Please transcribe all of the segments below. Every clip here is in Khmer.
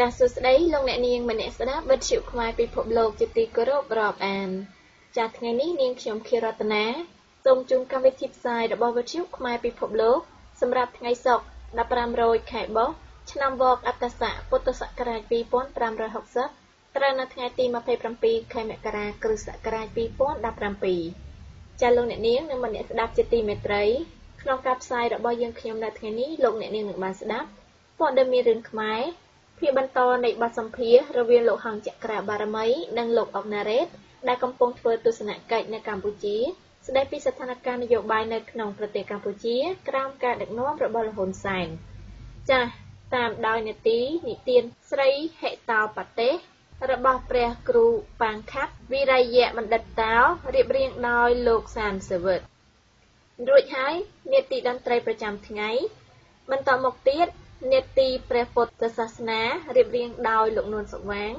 ចាសសួស្តីលោកអ្នកនាងម្នាក់ស្ដាប់វិទ្យុខ្មែរពិភពលោកជាទីគោរពរាប់អាន ចាសថ្ងៃនេះនាងខ្ញុំខៀរតនាសូមជូនកម្មវិធីផ្សាយរបស់វិទ្យុខ្មែរពិភពលោក សម្រាប់ថ្ងៃសុក្រ15រោចខែបុស្សឆ្នាំវកអត្តស័កពុទ្ធសករាជ2560ត្រូវនៅថ្ងៃទី27ខែមករាគ្រិស្តសករាជ2017ចាសលោកអ្នកនាងនិងម្នាក់ស្ដាប់ជាទីមេត្រីក្នុងការផ្សាយរបស់យើងខ្ញុំនៅថ្ងៃនេះលោកអ្នកនាងនឹងបានស្ដាប់ព័ត៌មានរឿងខ្មែរ ភាគបន្តនៃបទសម្ភាសន៍រវាងលោកហងចក្រាបារមី និងលោកអុកណារ៉េតដែលកំពុងធ្វើទស្សនកិច្ចនៅកម្ពុជា ស្ដីពីស្ថានភាពនយោបាយនៅក្នុងប្រទេសកម្ពុជា ក្រោមការដឹកនាំរបស់លហ៊ុនសែនចាស់តាមដោយនេតិនិទានស្រីហេតោបទេសរបស់ព្រះគ្រូប៉ាងខាត់វិរិយៈបណ្ឌិតតោរៀបរៀងដោយលោកសានសវិតរួចហើយនេតិតន្ត្រីប្រចាំថ្ងៃបន្តមកទៀត នេតិព្រះពុទ្ធសាសនារៀបរៀងដោយលោកនួនសុវាង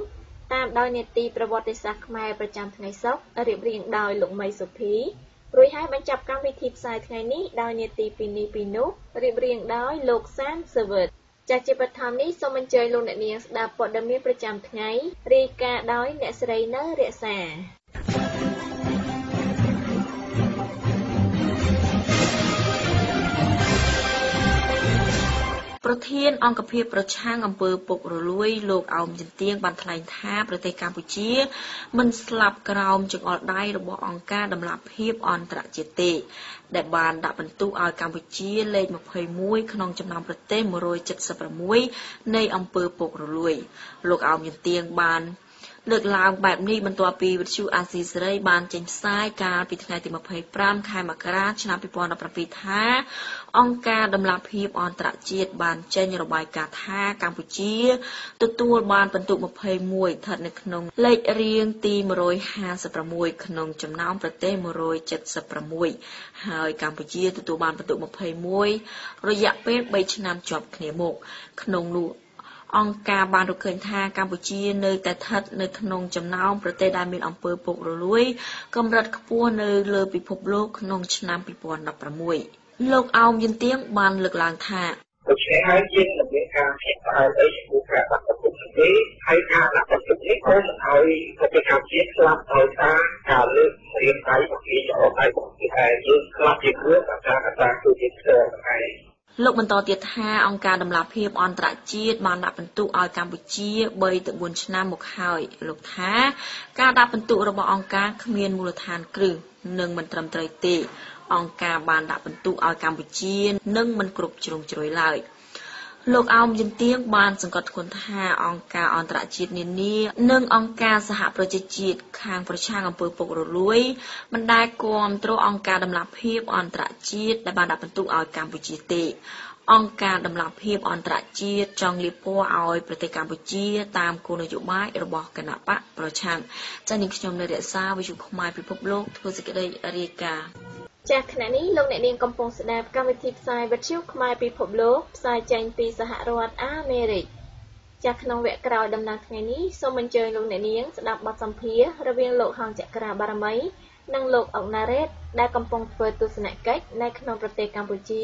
តាមដោយនេតិប្រវត្តិសាស្ត្រខ្មែរប្រចាំថ្ងៃសុក្ររៀបរៀងដោយលោកមីសុភីរួចហើយបញ្ចប់កម្មវិធីផ្សាយថ្ងៃនេះដោយនេតិពីនេះពីនោះរៀបរៀងដោយលោកសានសវិតចាស់ជាបឋមនេះសូមអញ្ជើញលោកអ្នកនាងស្ដាប់ព័ត៌មានប្រចាំថ្ងៃរាយការណ៍ដោយអ្នកស្រីនៅរក្សា ប្រធានអង្គភិបប្រឆាំងអំពើពុករលួយលោកអោមជំទាងបានថ្លែងថាប្រទេសកម្ពុជា មិនស្លាប់ក្រោមចង្អុលដៃរបស់អង្គការដំឡាភិបអន្តរជាតិទេដែលបានដាក់បន្ទុកឲ្យកម្ពុជាលេខ21ក្នុងចំណោមប្រទេស176នៃអំពើពុករលួយ លោកអោមជំទាងបាន លើកឡើងបែបនេះបន្ទាប់ពីវិទ្យុអាស៊ីសេរីបានចេញផ្សាយកាលពីថ្ងៃទី25ខែមករាឆ្នាំ2017ថាអង្គការដំឡាភិបអន្តរជាតិបានចេញរបាយការណ៍ថាកម្ពុជា ទទួលបានពិន្ទុ21ស្ថិតនៅក្នុងលេខរៀងទី156ក្នុងចំណោមប្រទេស176ហើយកម្ពុជាទទួលបានពិន្ទុ21រយៈពេល3ឆ្នាំជាប់គ្នាមកក្នុងនោះ អង្គការបានរកឃើញថាកម្ពុជានៅតែស្ថិតនៅក្នុងចំណោមប្រទេសដែលមានអំពើពុករលួយកម្រិតខ្ពស់នៅលើពិភពលោកក្នុងឆ្នាំ2016លោកអោមយិនទៀងបានលើកឡើងថាដូច្នេះហើយយើងនឹងមានការផ្សព្វផ្សាយអីចំពោះការដាក់បន្ទុកនេះហើយការដាក់បន្ទុកនេះក៏មិនឲ្យប្រទេសកម្ពុជាស្លាប់ដោយសារការលើករៀងដៃបង្ហាញអត់ដៃបង្ហាញតែយើងស្លាប់ជាព្រោះការកតាគឺជាផ្ទាល់ឯង លោកបន្តទៀតថាអង្គការដំឡាភិបអន្តរជាតិបានដាក់ពិន្ទុឲ្យកម្ពុជា3ទៅ4ឆ្នាំមកហើយលោកថាការដាក់ពិន្ទុរបស់អង្គការគ្មានមូលដ្ឋានគ្រឹះនិងមិនត្រឹមត្រូវទេអង្គការបានដាក់ពិន្ទុឲ្យកម្ពុជានិងមិនគ្រប់ជ្រុងជ្រោយឡើយ។ លោកអោមយន្ទៀងបានសង្កត់ធ្ងន់ថាអង្គការអន្តរជាតិនានា និងអង្គការសហប្រជាជាតិខាងប្រឆាំងអំពើពុករលួយមិនដែលគ្រប់គ្រងអង្គការដំណាភិបអន្តរជាតិដែលបានដាក់បន្ទុកឲ្យកម្ពុជាទេអង្គការដំណាភិបអន្តរជាតិចង់លាបពណ៌ឲ្យប្រទេសកម្ពុជា តាមគោលនយោបាយរបស់គណៈបកប្រឆាំងចា៎នាងខ្ញុំនៅរក្សាវិទ្យុខ្មែរពិភពលោកធ្វើសេចក្តីរាយការណ៍ ចាស់ខណៈនេះលោកអ្នកនាងកំពុងស្ដាប់កម្មវិធីផ្សាយវិទ្យុខ្មែរពិភពលោកផ្សាយចេញពីសហរដ្ឋអាមេរិកចាស់ក្នុងវគ្គក្រោយដំណើរថ្ងៃនេះសូមអញ្ជើញលោកអ្នកនាងស្ដាប់បទសម្ភាសន៍រវាងលោកហងចក្រាបារមីនិងលោកអុកណារ៉េតដែលកំពុងធ្វើទស្សនកិច្ចនៅក្នុងប្រទេសកម្ពុជា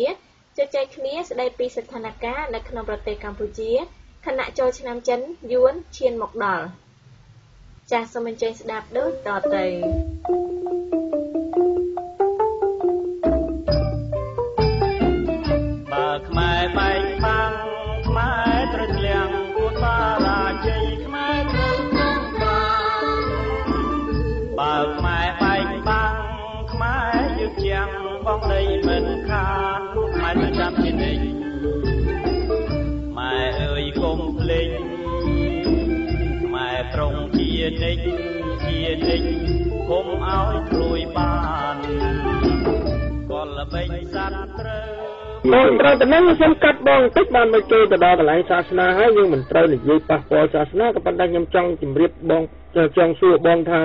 ជជែកគ្នាស្ដីពីស្ថានភាពនៅក្នុងប្រទេសកម្ពុជាខណៈចូលឆ្នាំចិនយួនឈានមកដល់ចាសសូមអញ្ជើញស្ដាប់ដូចតទៅ ឲ្យព្រួយបានកលល្បិចសត្វត្រូវមកត្រូវតែនឹងខ្ញុំកាត់បងបន្តិចបានមកចូលទៅដល់កន្លែងសាសនាហើយយើងមិនត្រូវនិយាយប៉ះពាល់សាសនាក៏ប៉ុន្តែខ្ញុំចង់ជម្រាបបងចង់សួរបងថា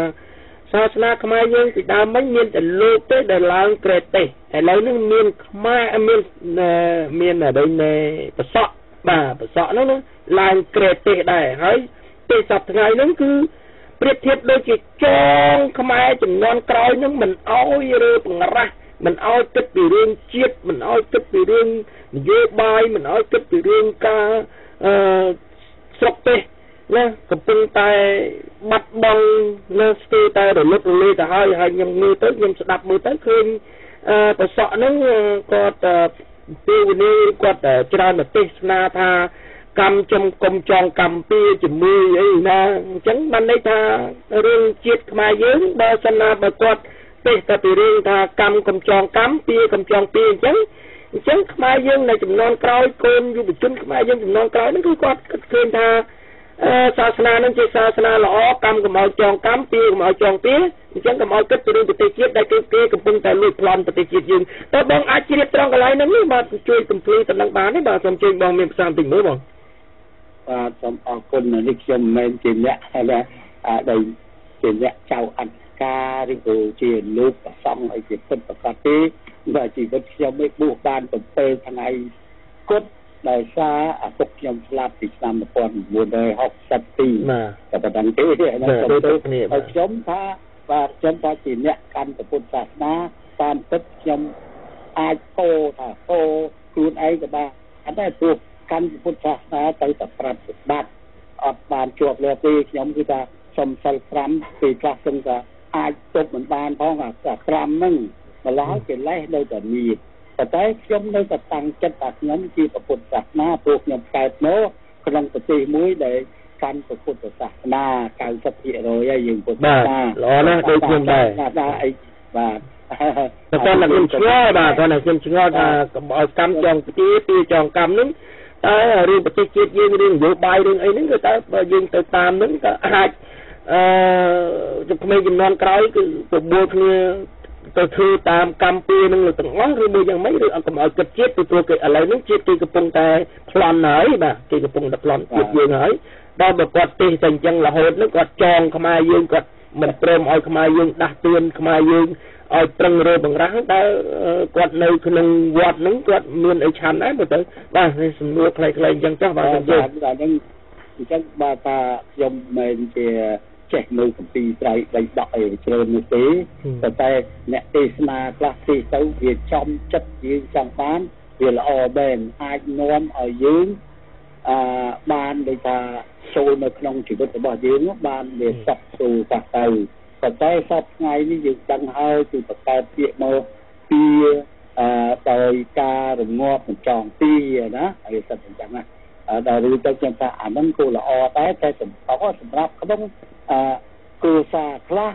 សាសនាខ្មែរយើងពីដើមមិញមានតែលោកទេដែលឡើងក្រេតទេឥឡូវនេះមានខ្មែរមានមានអីណែប្រសក់បាទប្រសក់ហ្នឹងឡើងក្រេតទេដែរហើយទេសប្ថ្ងៃហ្នឹងគឺ ប្រៀបធៀបដូចជាចងខ្មែរចំនួនក្រោយហ្នឹងមិនអោយរើបង្រាស់មិនអោយគិតពីរឿងជាតិមិនអោយគិតពីរឿងនយោបាយមិនអោយគិតពីរឿងការអឺស្រុកទេសណាកំពុងតែបាត់បង់នៅស្ទើរតែរលត់រលាយទៅហើយហើយខ្ញុំមើលទៅខ្ញុំស្ដាប់មើលទៅឃើញអឺប្រសក់ហ្នឹងគាត់ពេលវេលាគាត់ច្រើនប្រទេសនាថា កម្មចំកុំចងកម្មពីជាមួយអីណាអញ្ចឹងបានន័យថារឿងជាតិខ្មែរយើងបើសិនណាបើគាត់ទេសតែពីរឿងថាកម្មកំចងកម្មពីកំចងពីអញ្ចឹងអញ្ចឹងខ្មែរយើងនៅចំនួនក្រោយកូនយុវជនខ្មែរយើងចំនួនក្រោយហ្នឹងគឺគាត់គិតឃើញថាសាសនានឹងជាសាសនាល្អកម្មកម្អោចងកម្មពីកម្អោចងពីអញ្ចឹងកម្អោគិតពីរឿងប្រទេសជាតិដែលគឺគេកំពុងតែលួចប្លន់ប្រទេសជាតិយើងតើបងអាចជ្រាបត្រង់កន្លែងហ្នឹងបាទជួយកំភ្លឺទៅនឹងបានទេបាទសូមជួយបងមានផ្សាយបន្តិចមើលបង បាទសូមអរគុណនេះខ្ញុំមិនមែនជាអ្នកដែលដែលជាអ្នកចៅអន្តការឬក៏ជាលោកប្រសង់អីជាពិតប្រកបទេបើជីវិតខ្ញុំមិនបួសបាន7ថ្ងៃគត់ដោយសារឪពុកខ្ញុំស្លាប់ពីឆ្នាំ1962បាទតែប៉ុណ្្នឹងទេហ្នឹងទៅគ្នាហើយខ្ញុំថាបាទខ្ញុំថាជាអ្នកកាន់ពុទ្ធសាសនាតាមពិតខ្ញុំអាចពោថាពោខ្លួនឯងក៏បានអត់ដែរព្រោះ កាន់ពុទ្ធសាសនាទៅតែប្រតិបត្តិអត់បានជាប់លើទេខ្ញុំគឺថាសុំសិល5ពេលខ្លះខ្ញុំថាអាចទប់មិនបានផងអា5ហ្នឹងម្ល៉េះគេលេះនៅតែមានប៉ុន្តែខ្ញុំនៅតែតាំងចិត្តថាខ្ញុំជាពុទ្ធសាសនាព្រោះខ្ញុំកើតមកក្នុងប្រទេសមួយដែលកាន់ពុទ្ធសាសនា90%ហើយយើងពុទ្ធសាសនាល្អណាស់ដូចខ្ញុំដែរបាទអីបាទតែគាត់ខ្ញុំឆ្ងល់បាទគាត់ខ្ញុំឆ្ងល់ថាឲ្យកម្មចងទីពីចងកម្មនឹង តើរឿងប្រទេសជាតិយើងរឿងនយោបាយរឿងអីហ្នឹងគឺតើបើយើងទៅតាមហ្នឹងតើអាចអឺជំនាញចំនួនក្រោយគឺប្រមូលគ្នាទៅធ្វើតាមកម្មពីនឹងទាំងអស់ឬមួយយ៉ាងម៉េចឬអត់កុំឲ្យគិតជាតិពីព្រោះគេឥឡូវនេះជាតិគេកំពុងតែប្លន់ហើយបាទគេកំពុងតែប្លន់ជាតិយើងហើយដល់បើគាត់ទេសតែអញ្ចឹងរហូតនឹងគាត់ចងខ្មែរយើងគាត់មិនព្រមឲ្យខ្មែរយើងដាស់តឿនខ្មែរយើង ឲ្យប្រឹងរើបង្រាស់តើគាត់នៅក្នុងវត្តហ្នឹងគាត់មានអីឆាន់ដែរមើលទៅបាទសំណួរខ្លីៗអញ្ចឹងចុះបាទខ្ញុំបាទហ្នឹងអញ្ចឹងបាទថាខ្ញុំមិនជាចេះមើលកម្ពីត្រៃដីដកអីច្រើននោះទេតែតែអ្នកទេសនាខ្លះទេទៅវាចំចិត្តយើងចង់បានវាល្អមែនអាចនាំឲ្យយើងអឺបានដូចថាចូលនៅក្នុងជីវិតរបស់យើងបានវាសក់ស្រួលសោះទៅ ប៉ុន្តែសពថ្ងៃនេះយើងដឹងហើយគឺបកកើតពាក្យមកពីអឺដោយការរងាប់មិនចង់ពីណាហើយសិតអញ្ចឹងណាដល់ឬទៅខ្ញុំថាអាហ្នឹងគោល្អតែតែសម្រាប់សម្រាប់ក្នុងអឺគ្រួសារខ្លះ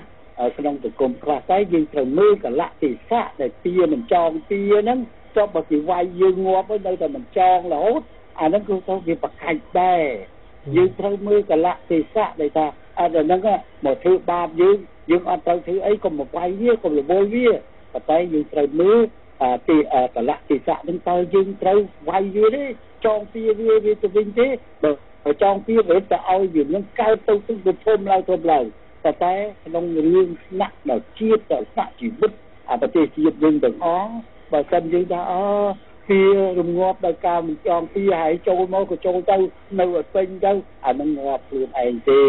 ក្នុងសង្គមខ្លះតែយើងត្រូវមើលកលៈទេសៈដែលពីមិនចងពីហ្នឹងចុះបើគេវាយយើងងាប់ទៅនៅតែមិនចងរហូតអាហ្នឹងគឺទៅវាប្រកាច់ដែរយើងត្រូវមើលកលៈទេសៈដែលថាអាហ្នឹងមកធ្វើបាបយើង យើងអត់ត្រូវធ្វើអីកុំមកវាយវាកុំរវល់វាប៉ុន្តែយើងត្រូវមើលទីកលៈទេសៈហ្នឹងតើយើងត្រូវវាយវាទេចងពីវាវាទៅវិញទេបើចងពីវាទៅឲ្យវានឹងកើតទៅទៅទៅធំឡើងធំឡើងតែតែក្នុងរឿងស្នាក់ដល់ជាតិដល់ស្នាក់ជីវិតអាប្រទេសជាតិយើងទាំងអស់បើសិនយើងថាអូ ពីរងាប់ដោយការមិនចងពីហើយចូលមកក៏ចូលទៅនៅឲ្យពេញទៅអានឹងងាប់ខ្លួនឯងទេ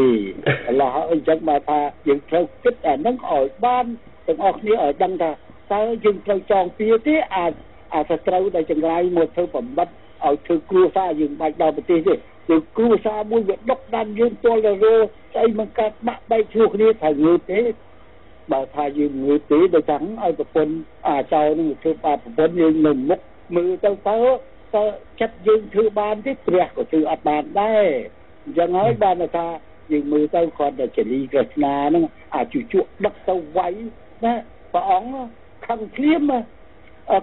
អល់ឡោះអញ្ចឹងមកថាយើងត្រូវគិតអានឹងឲ្យបានទាំងអស់គ្នាឲ្យដឹងថាតើយើងត្រូវចងពីទេអាចអាសត្រូវដែលចង្រៃមកធ្វើបំបត្តិឲ្យធ្វើគ្រួសារយើងបាច់ដល់ប្រទេសទេគឺគ្រួសារមួយវាដុកដានយើងទល់ទៅរស្អីមិនកើតបាក់បែកឈ្លោះគ្នាថាងើបទេបើថាយើងងើបទេដូចចឹងឲ្យប្រពន្ធអាចោនឹងធ្វើបាបប្រពន្ធយើងនៅមុខ មើលទៅទៅតើចិត្តយើងធ្វើបានទេព្រះក៏ធ្វើអត់បានដែរអញ្ចឹងហើយបានថាយើងមើលទៅគាត់តែចលីក្រស្នាហ្នឹងអាចជជក់ដឹកទៅវាយណាព្រះអង្គខឹងភ្លាម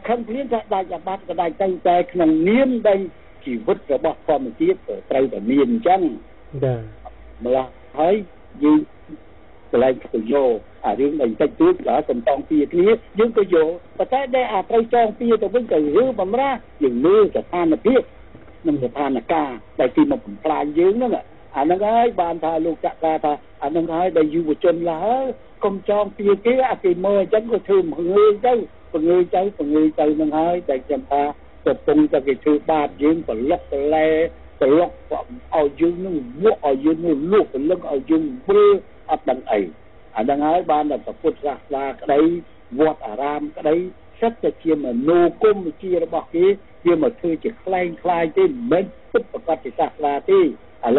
ខឹងភ្លាមថាដាច់អាបត្តិក៏ដាច់ទៅតែក្នុងនាមដែលជីវិតរបស់ធម្មជាតិត្រូវតែមានអញ្ចឹងចាម្ល៉េះហើយយើងកន្លែងទៅយក អារឿងដែលតិចតួចដល់សំតងពីគ្នាយើងក៏យកប៉ុន្តែដែលអាត្រូវចងពីទៅវិញទៅរឿងបំរាយើងមើលស្ថានភាពនិងស្ថានភាពដែលទីមកបំផ្លាញយើងហ្នឹងអាហ្នឹងហើយបានថាលោកចក្រាថាអាហ្នឹងហើយដែលយុវជនឡើយកុំចងពីគេអាគេមើលអញ្ចឹងក៏ធ្វើមងើយទៅពងើយទៅពងើយទៅហ្នឹងហើយតែខ្ញុំថាកំពុងតែគេធ្វើបាបយើងប្រឡុកប្រឡែប្រឡុកឲ្យយើងនឹងវក់ឲ្យយើងនឹងលក់ពលឹងឲ្យយើងព្រើអត់ដឹងអី អាហ្នឹងហើយបានតែពុទ្ធសាសនាក្តីវត្តអារាមក្តីសិតតែជាមនោគមវិជ្ជារបស់គេវាមកធ្វើជាខ្លែងខ្លាយទេមិនមែនពិតប្រកបជាសាសនាទេឥ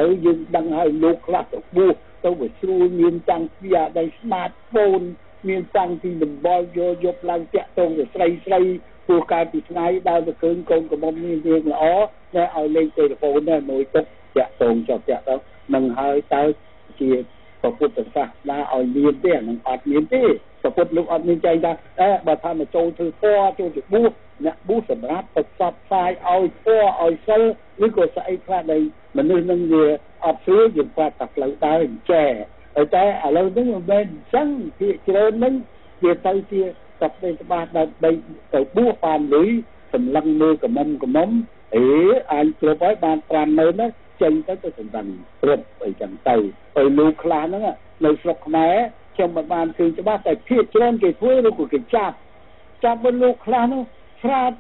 ឡូវយើងដឹងហើយលោកខ្លះទៅបួសទៅវាស្រួលមានតាំងពីអាដៃ smartphone មានតាំងពីដំបល់យកយកឡើងតាក់ទងទៅស្រីស្រីព្រោះកាលពីថ្ងៃដើរទៅឃើញកូនកំមុំមានរឿងល្អតែឲ្យលេខទូរស័ព្ទដែរមួយទឹកតាក់ទងចុះតាក់ទៅនឹងហើយតើជា ពុទ្ធសាសនាឲ្យមានទេនឹងអត់មានទេពុទ្ធលោកអត់មានចែងថាអើបើថាមកចូលធ្វើធម៌ចូលជាបួសអ្នកបួសសម្រាប់ទៅផ្សព្វផ្សាយឲ្យធម៌ឲ្យសិលឬក៏ស្អីខ្លះដែលមនុស្សនឹងវាអត់ស្រួលយើងគាត់តែផ្លូវដើរអញ្ចែតែតែឥឡូវនេះមិនមែនអញ្ចឹងភាគច្រើននឹងវាទៅជាតែស្ដីច្បាស់ដើម្បីទៅបួសបានលុយសម្លឹងមើលកមុំកមុំអេអាចគ្រប់ហើយបាន50000ណា ចេញទៅទៅសម្ដឹងគ្រប់អីចឹងទៅហើយលោកខ្លះហ្នឹងនៅស្រុកខ្មែរខ្ញុំមិនបានឃើញច្បាស់តែភាគច្រើនគេធ្វើឬក៏គេចាប់ចាប់មិនលោកខ្លះនោះឆ្លាត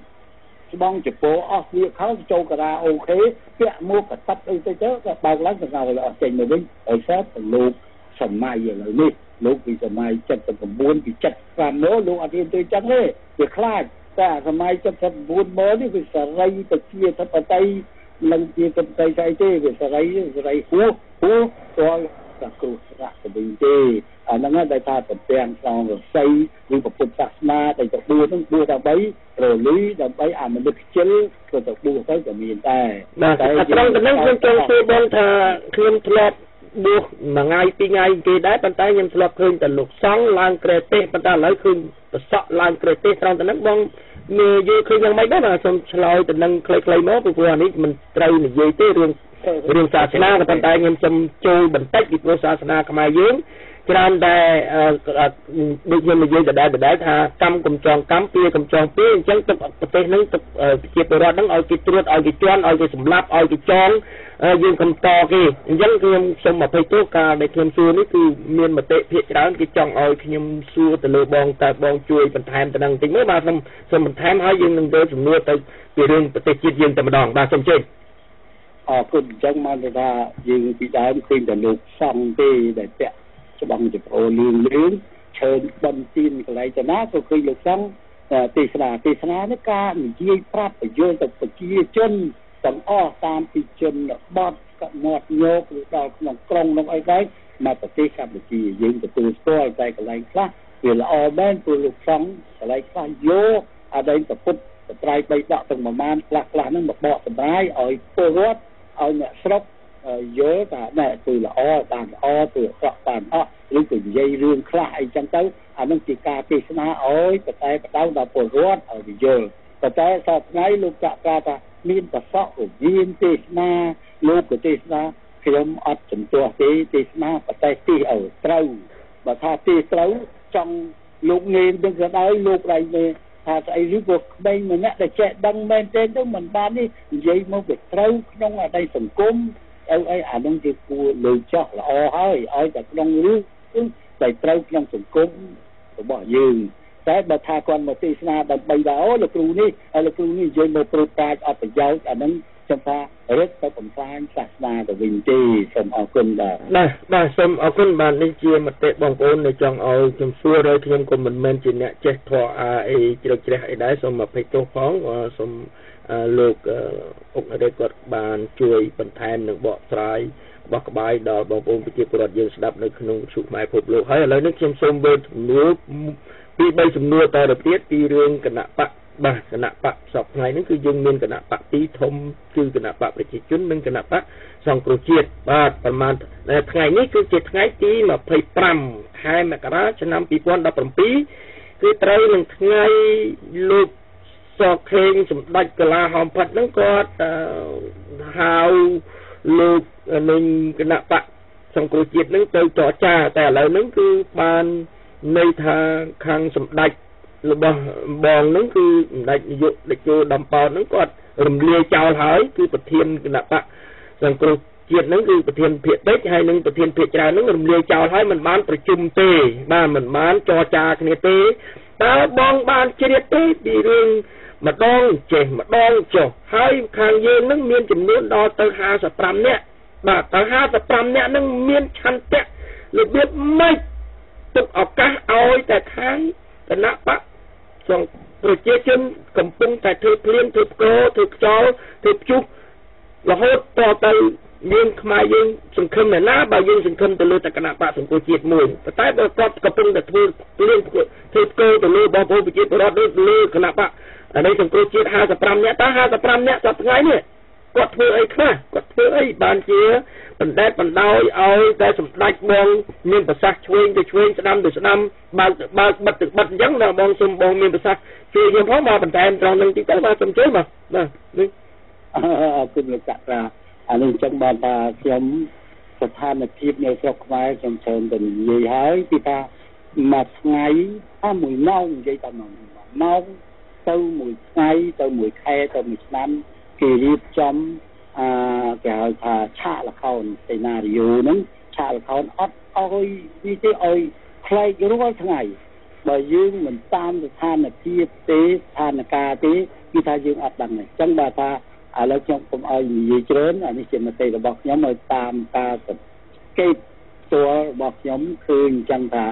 ស្បងចពោអស់វាខោចូលការាអូខេពាក់មួកកតាប់អីទៅទៅក៏បើកឡើងទៅឲ្យអស់ចេញមកវិញហើយសតលោកសម័យឥឡូវនេះលោកពីសម័យ79ពី75មកលោកអត់រៀនទៅចឹងទេវាខ្លាចតែសម័យ79មកនេះវាសេរីប្រជាធិបតេយ្យ នឹងជាធិបតេយ្យស្អីទេវាសេរីសេរីហួហួស្គាល់តែគ្រូស្រៈទៅវិញទេអាហ្នឹងដែលថាប្រទាំងស្នងរស័យឬពុទ្ធសាសនាដែលទៅបួសហ្នឹងបួសដើម្បីរលីដើម្បីអាមនុស្សខ្ជិលក៏ទៅបួសទៅក៏មានដែរបាទតែត្រង់ទៅហ្នឹងខ្ញុំចង់សួរបងថាខ្ញុំធ្លាប់ បួសមួយថ្ងៃពីរថ្ងៃគេដែរប៉ុន្តែខ្ញុំធ្លាប់ឃើញតែលោកសង្ឃឡើងក្រែទេសប៉ុន្តែឥឡូវឃើញប្រសក់ឡើងក្រែទេសត្រង់ទៅហ្នឹងបងមានយល់ឃើញយ៉ាងម៉េចដែរបាទសូមឆ្លើយទៅនឹងខ្លីៗមកព្រោះអានេះមិនត្រូវនិយាយទេរឿងរឿងសាសនាក៏ប៉ុន្តែខ្ញុំសូមចូលបន្តិចពីព្រោះសាសនាខ្មែរយើង ច្រើនតែដូចខ្ញុំនិយាយដដែលដដែលថាកម្មកំចងកម្មពីកំចងពីអញ្ចឹងទឹកប្រទេសហ្នឹងទឹកជាពលរដ្ឋហ្នឹងឲ្យគេត្រួតឲ្យគេជន់ឲ្យគេសម្លាប់ឲ្យគេចងយើងកំតគេអញ្ចឹងខ្ញុំសូមអភ័យទោសការដែលខ្ញុំសួរនេះគឺមានមតិភាគច្រើនគេចង់ឲ្យខ្ញុំសួរទៅលើបងតើបងជួយបន្ថែមទៅនឹងបន្តិចមើលបាទសូមសូមបន្ថែមហើយយើងនឹងទៅសំណួរទៅពីរឿងប្រទេសជាតិយើងតែម្ដងបាទសូមជើញអរគុណអញ្ចឹងមកថាយើងពីដើមឃើញតែលោកសំទេដែលពាក់ ច្បាំងចប្រូលឿងលឿងឈើបនទីនកន្លែងទៅណាក៏ឃើញលោកសំទេសនាទេសនានេះការនិយាយប្រាប់បញ្យល់ទៅប្រជាជនទាំងអស់តាមពីជនបទមាត់ញោកឬដល់ក្នុងក្រុងក្នុងអីដែរមកប្រទេសកម្ពុជាយើងទទួលស្គាល់តែកន្លែងខ្លះវាល្អមែនព្រោះលោកសំកន្លែងខ្លះយកអដែងប្រពុតបត្រៃបីដកទាំងប្រមាណខ្លះខ្លះហ្នឹងមកបកសម្រាយឲ្យពលរដ្ឋឲ្យអ្នកស្រុក យល់ថាណែគឺល្អតាមល្អគឺអក្រក់តាមអក្រក់ឬក៏និយាយរឿងខ្លះអីចឹងទៅអានឹងជាការទេសនាឲ្យតែតែបដៅដល់ពលរដ្ឋឲ្យយល់តែតែសប្តាហ៍លោកចាក់ប្រាប់ថាមានប្រសក់រវាងទេសនាលោកក៏ទេសនាខ្ញុំអត់ចំទាស់ទេទេសនាប្រទេសទីឲ្យត្រូវបើថាទីត្រូវចង់លោកងេនទាំងក៏ដោយលោកដៃនេះថាស្អីឬក៏ក្មេងម្នាក់ដែលចេះដឹងមែនទេទៅមិនបាននេះនិយាយមកវាត្រូវក្នុងអតីតសង្គម អីអីអានឹងជាគួរលើចោះល្អហើយឲ្យតែក្នុងរឿងគឺតែត្រូវក្នុងសង្គមរបស់យើងតែបើថាគាត់មកទេសនាដើម្បីថាអូលោកគ្រូនេះហើយលោកគ្រូនេះនិយាយមកព្រួតប្រាជ្ញអត់ប្រយោជន៍អានឹងខ្ញុំថារឹតទៅបំផ្លាញសាសនាទៅវិញទេសូមអរគុណបាទបាទបាទសូមអរគុណបាទនេះជាមតិបងប្អូនដែលចង់ឲ្យខ្ញុំសួរហើយខ្ញុំក៏មិនមែនជាអ្នកចេះធរអាអីជ្រៅជ្រះអីដែរសូមអភ័យទោសផងសូម លោកអុកនរិទ្ធគាត់បានជួយបន្ថែមនិងបកស្រាយបោះក្បាយដល់បងប្អូនប្រជាពលរដ្ឋយើងស្ដាប់នៅក្នុងជុកខ្មែរភពលោកហើយឥឡូវនេះខ្ញុំសូមវេជំនួសពី3សំណួរតទៅទៀតពីរឿងគណៈបកបាទគណៈបកសពថ្ងៃនេះគឺយើងមានគណៈបកពីរធំគឺគណៈបកប្រជាជននិងគណៈបកសង្គ្រោះជាតិបាទប្រហែលថ្ងៃនេះគឺជាថ្ងៃទី25ខែមករាឆ្នាំ2017គឺត្រូវនឹងថ្ងៃលោក សខេងសម្ដេចកលាហោមផិតហ្នឹងគាត់ហៅលោកនឹងគណៈបកសង្គ្រោះជាតិហ្នឹងទៅចរចា តែឥឡូវហ្នឹងគឺបានន័យថាខាងសម្ដេចរបស់បងហ្នឹងគឺសម្ដេចនាយកលេខយោដំប៉ោតហ្នឹងគាត់រំលាយចោលហើយគឺប្រធានគណៈបកសង្គ្រោះជាតិហ្នឹងគឺប្រធានភាគតិចហើយនិងប្រធានភាគច្រើនហ្នឹងរំលាយចោលហើយមិនបានប្រជុំទេ បាទមិនបានចរចាគ្នាទេតើបងបានជ្រាបទេពីរឿង ម្ដងចេះម្ដងចុះហើយខាងយើងនឹងមានចំនួនដល់ទៅ55នាក់បាទតើ55នាក់នឹងមានឆន្ទៈរបៀបម៉េចទុកឱកាសឲ្យតែខាងគណៈបកសង្ប្រជាជនកំពុងតែធ្វើភ្លៀងធ្វើផ្គរធ្វើខ្យល់ធ្វើព្យុះរហូតតទៅ យើងខ្មែរយើងសង្ឃឹមណាបើយើងសង្ឃឹមទៅលើតគណៈបកសង្គមជាតិមួយប៉ុន្តែបើគាត់កំពុងតែធ្វើលៀងធ្វើផ្គើទៅលើបងប្អូនប្រជាពលរដ្ឋលើលើគណៈបកនៃសង្គមជាតិ55នាក់តើ55នាក់សប្តាហ៍នេះគាត់ធ្វើអីខ្លះគាត់ធ្វើអីបានជាបណ្ដែតបណ្ដោយឲ្យតែសម្ដេចបងមានប្រសាសន៍ឆ្វេងទៅឆ្វេងស្ដាំទៅស្ដាំបើកបើកបិទទៅបិទអញ្ចឹងណាបងសូមបងមានប្រសាសន៍ជួយយើងផងមកបន្ថែមត្រង់នឹងតិចទៅបាទសូមជួយបាទបាទនេះអរគុណលោកកតា អានេះចឹងបានថាខ្ញុំស្ថានភាពនៅស្រុកខ្មែរខ្ញុំច្រើនតែនិយាយហើយពីថាមួយថ្ងៃថាមួយម៉ោងនិយាយតែមួយម៉ោងទៅមួយថ្ងៃទៅមួយខែទៅមួយឆ្នាំគេរៀបចំអឺគេហៅថាឆាកល្ខោនសេណារីយ៉ូហ្នឹងឆាកល្ខោនអត់ឲ្យនេះទេឲ្យផ្លែករាល់ថ្ងៃបើយើងមិនតាមស្ថានភាពទេស្ថានភាពទេគឺថាយើងអត់ដឹងទេអញ្ចឹងបើថា ឥឡូវខ្ញុំកុំឲ្យនិយាយច្រើនអានេះជាមតិរបស់ខ្ញុំឲ្យតាមការសង្កេតផ្ទាល់របស់ខ្ញុំឃើញអញ្ចឹងថា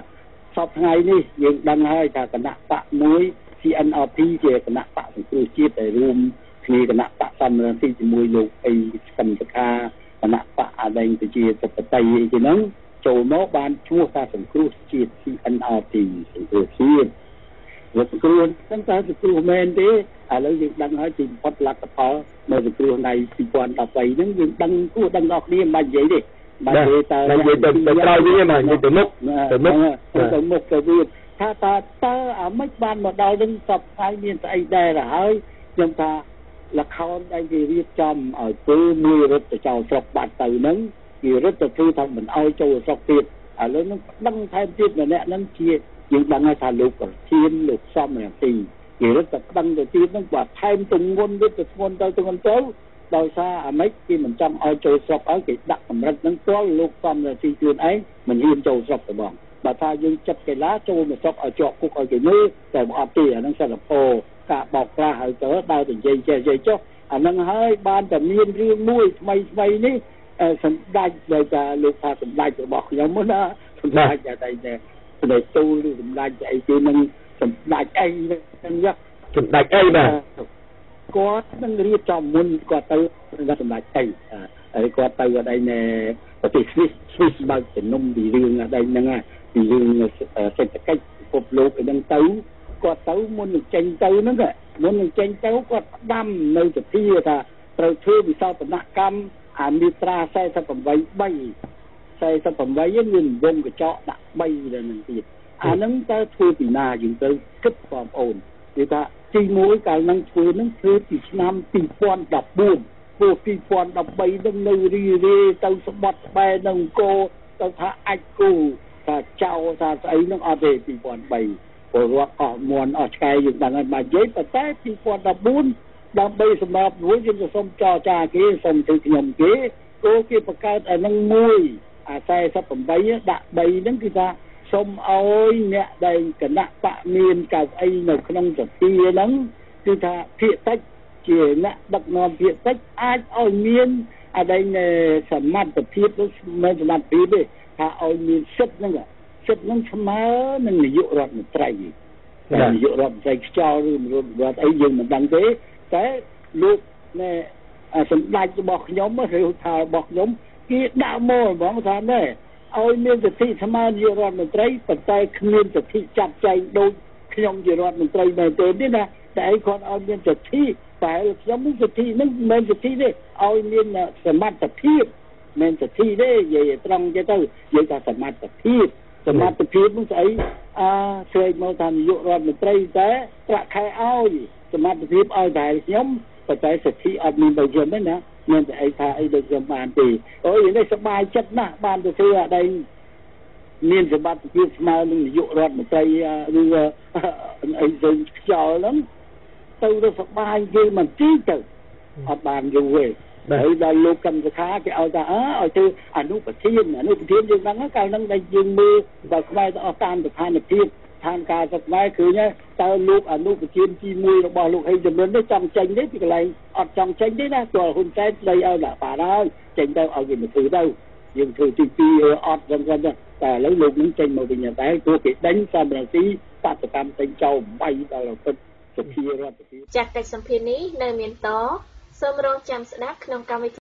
សពថ្ងៃនេះយើងដឹងហើយថាគណៈបកមួយ CNRP ជាគណៈបកសង្គ្រោះជាតិដែលរួមគ្នាគណៈបកសំរងទីជាមួយលោកអីសន្តិការគណៈបកអដែងប្រជាធិបតេយ្យអីគេហ្នឹងចូលមកបានឈ្មោះថាសង្គ្រោះជាតិ CNRP សង្គ្រោះជាតិ វាសង្គ្រោះហ្នឹងតើសង្គ្រោះមែនទេឥឡូវយើងដឹងហើយទីបំផុតលទ្ធផលនៅសង្គ្រោះថ្ងៃ2013ហ្នឹងយើងដឹងគួរដឹងដល់គ្នាមិនបាច់និយាយទេបាទនិយាយទៅនិយាយទៅក្រោយវិញមកនិយាយទៅមុខទៅមុខទៅមុខទៅវាថាតើតើអាម៉េចបានមកដល់នឹងសពថ្ងៃមានស្អីដែរហើយខ្ញុំថាលខោនដែលគេរៀបចំឲ្យធ្វើមួយរត់ទៅចោលស្រុកបាត់ទៅហ្នឹងគេរត់ទៅធ្វើថាមិនឲ្យចូលស្រុកទៀតឥឡូវហ្នឹងដឹងថែមទៀតម្នាក់ហ្នឹងជា យើងដឹងហើយថាលោកប្រធានលោកសំរាំងទីគេរត់ទៅដឹងទៅទៀតហ្នឹងបើថែមទងន់រត់ទៅធ្ងន់ទៅទងន់ទៅដោយសារអាម៉េចគេមិនចង់ឲ្យចូលស្រុកឲ្យគេដាក់កម្រិតហ្នឹងទាល់លោកសំរាំងទីខ្លួនឯងមិនហ៊ានចូលស្រុកទៅបងបើថាយើងចិត្តកីឡាចូលមកស្រុកឲ្យជាប់គុកឲ្យគេមើលតែមិនអត់ទេអាហ្នឹងសិល្បៈការបោកប្រាស់ហើយទៅដើរទៅនិយាយចេះនិយាយចុះអាហ្នឹងហើយបានតែមានរឿងមួយថ្មីថ្មីនេះសម្ដេចដែលថាលោកថាសម្ដេចរបស់ខ្ញុំណាសម្ដេចតែតែ ស្ដេចទូលឬសម្ដេចអីគេនឹងសម្ដេចអីហ្នឹងយកសម្ដេចអីបាទគាត់នឹងរៀបចំមុនគាត់ទៅដល់សម្ដេចអីហើយគាត់ទៅអីណែប្រទេសស្វីសស្វីសបើកជំនុំពីរឿងអីហ្នឹងពីរឿងសេដ្ឋកិច្ចពិភពលោកអីហ្នឹងទៅគាត់ទៅមុននឹងចេញទៅហ្នឹងមុននឹងចេញទៅគាត់ផ្ដាំនៅសភាថាត្រូវធ្វើវិសោធនកម្មអាមាត្រា48 3 48មានវងកញ្ចក់ដាក់3ដល់នឹងទៀតអាហ្នឹងតើធ្វើពីណាយើងទៅគិតបងប្អូនគឺថាទី1កាលហ្នឹងធ្វើហ្នឹងធ្វើពីឆ្នាំ2014ព្រោះ2013នឹងនៅរីរីទៅស្បត់ស្បែនៅអង្គរទៅថាអាចគូថាចៅថាស្អីហ្នឹងអត់ទេ2003ពលរដ្ឋអស់មន់អស់ឆ្កែយើងដឹងហើយបាទនិយាយប៉ុន្តែ2014ដើម្បីសម្រាប់រួចយើងក៏សូមចរចាគេសូមជួយខ្ញុំគេគោគេបង្កើតអានឹងមួយ អា48ដាក់3ហ្នឹងគឺថាសូមឲ្យអ្នកដែលគណៈបកមានកៅអីនៅក្នុងសភាហ្នឹងគឺថាភាកតិចជាអ្នកដឹកនាំភាកតិចអាចឲ្យមានអាដែលសមត្ថភាពដូចមិនសមត្ថភាពទេថាឲ្យមានសិទ្ធិហ្នឹងចិត្តនឹងស្មើនឹងនាយករដ្ឋមន្ត្រីតែនាយករដ្ឋមន្ត្រីខ្យល់ឬរដ្ឋរដ្ឋអីយើងមិនដឹងទេតែលោកណែសម្ដេចរបស់ខ្ញុំឬថារបស់ខ្ញុំ គេដាក់មកហ្មងថាណែឲ្យមានសិទ្ធិស្មើនាយករដ្ឋមន្ត្រីប៉ុន្តែគ្មានសិទ្ធិចាត់ចែងដូចខ្ញុំជារដ្ឋមន្ត្រីមែនទេទេណាតែឯងគាត់ឲ្យមានសិទ្ធិតែខ្ញុំមានសិទ្ធិនឹងមិនមែនសិទ្ធិទេឲ្យមានសមត្ថភាពមិនសិទ្ធិទេនិយាយត្រង់ទៅនិយាយថាសមត្ថភាពសមត្ថភាពនោះស្អីអើស្រែកមកថានាយករដ្ឋមន្ត្រីតែប្រាក់ខែឲ្យសមត្ថភាពឲ្យតែខ្ញុំប៉ុន្តែសិទ្ធិអត់មានដូចខ្ញុំទេណា មានតែអីថាអីដូចខ្ញុំបានទេអូយនេះសប្បាយចិត្តណាស់បានទៅធ្វើអីមានសមត្ថភាពស្មើនឹងនាយករដ្ឋមន្ត្រីឬអីដូចខ្យល់ហ្នឹងទៅទៅសប្បាយគេមិនទីទៅអត់បានយូរទេហើយដល់លោកកម្មសខាគេឲ្យថាអើឲ្យធ្វើអនុប្រធានអនុប្រធានយើងដឹងកាលហ្នឹងដែលយើងមើលដល់ខ្មែរទៅអស់តាមស្ថានភាព ឋានការសក្បែរឃើញតើលោកអនុប្រធានទី1របស់លោកហេចំនួននេះចង់ចេញទេពីកន្លែងអត់ចង់ចេញទេណាទោះហ៊ុនសែនស្ដីឲ្យដាក់បានហើយចេញទៅឲ្យគេមកធ្វើទៅយើងធ្វើទី2អត់ចឹងទៅតែឥឡូវលោកនឹងចេញមកវិញតែព្រោះគេដេញសំរងស៊ីបដកម្មពេញចោលបាយដល់ពិតសភារដ្ឋាភិបាលចាស់កិច្ចសម្ភារនេះនៅមានតសូមរងចាំស្ដាប់ក្នុងកម្មវិធី